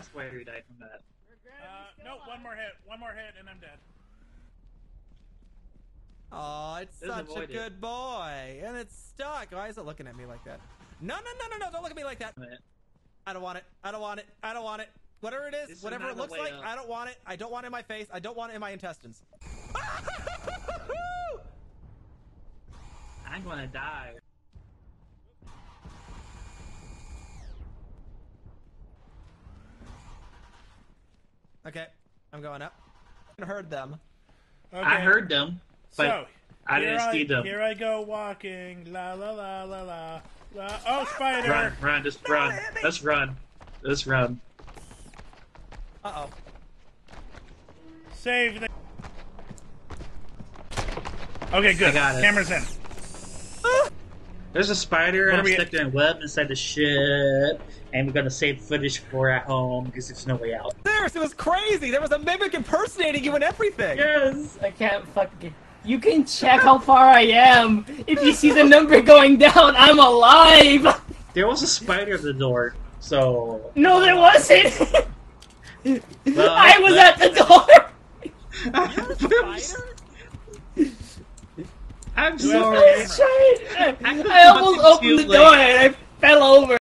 my spider died from that. Uh, no, one more hit. One more hit, and I'm dead. Oh, it's Just such a avoid it. good boy, and it's stuck. Why is it looking at me like that? No, no, no, no, no! Don't look at me like that. I don't want it. I don't want it. I don't want it. Whatever it is, This whatever not it looks like, up. I don't want it. I don't want it in my face. I don't want it in my intestines. I'm gonna die. Okay, I'm going up. I heard them. Okay. I heard them, but so, I didn't I, see them. Here I go walking. La la la la la. la. Oh, spider! Run, run, just run. Let's run. Let's run. Uh oh. Save the. Okay, good. I got it. Camera's in. There's a spider and I'm stuck in a web inside the ship, and we're gonna save footage for at home because there's no way out. Serious, it was crazy. There was a mimic impersonating you and everything. Yes. I can't fucking. You can check how far I am. If you see the number going down, I'm alive. There was a spider at the door, so. No, there uh, wasn't. Well, I was at the door. Spider? I'm Who sorry. I, I almost opened too the door and I fell over.